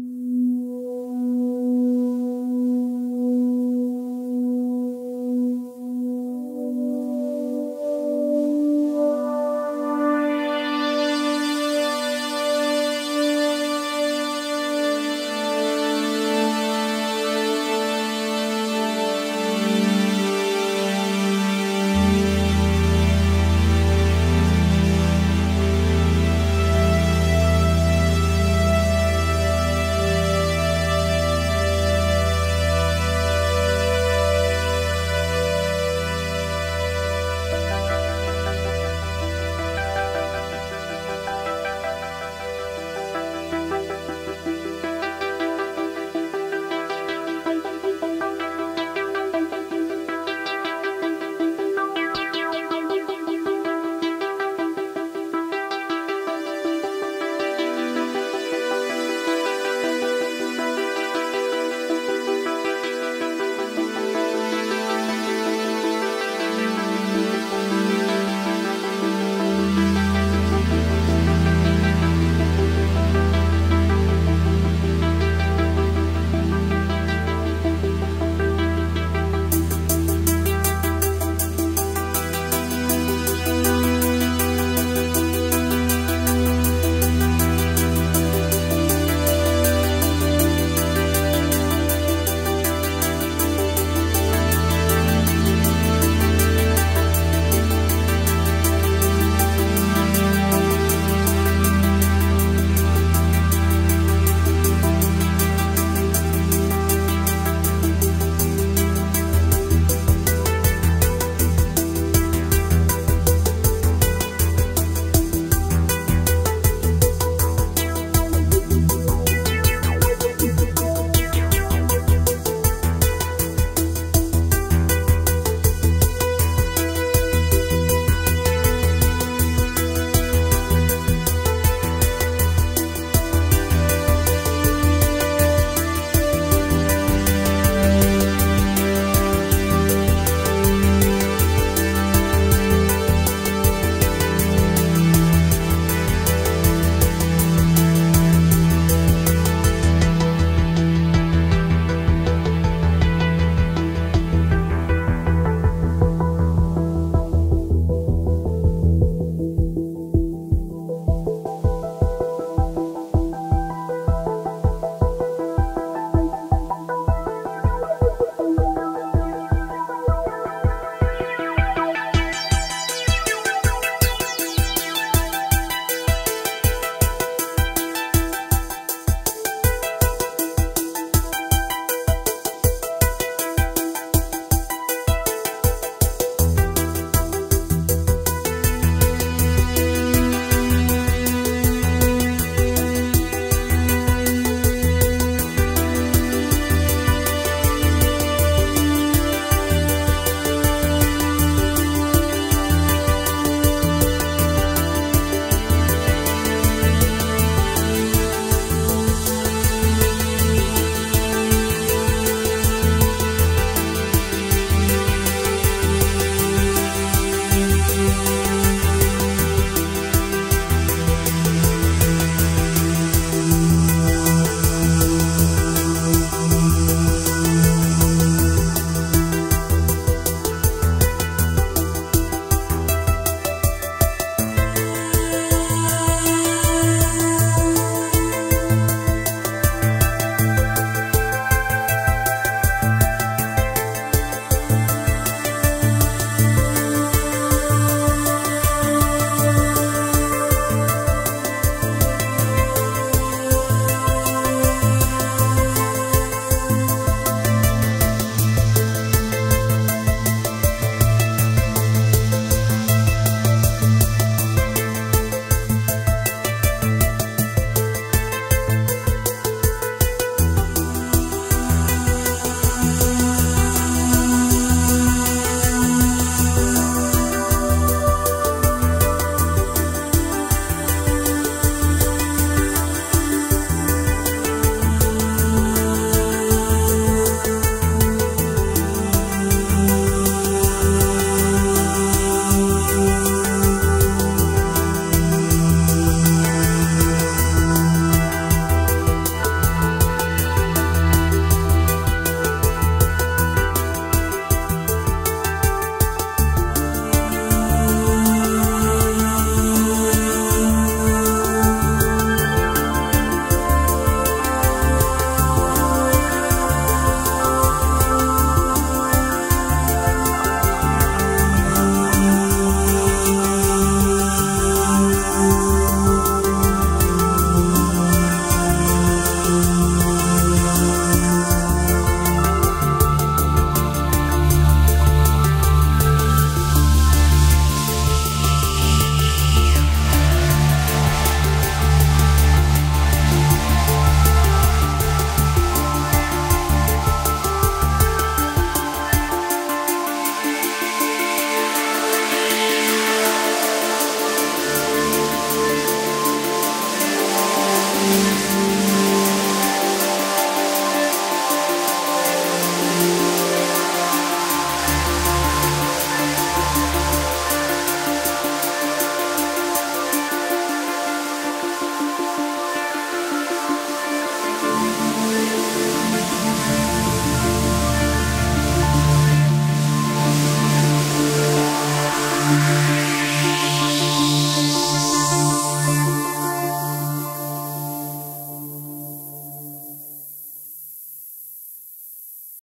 you